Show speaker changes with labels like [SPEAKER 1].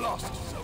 [SPEAKER 1] lost.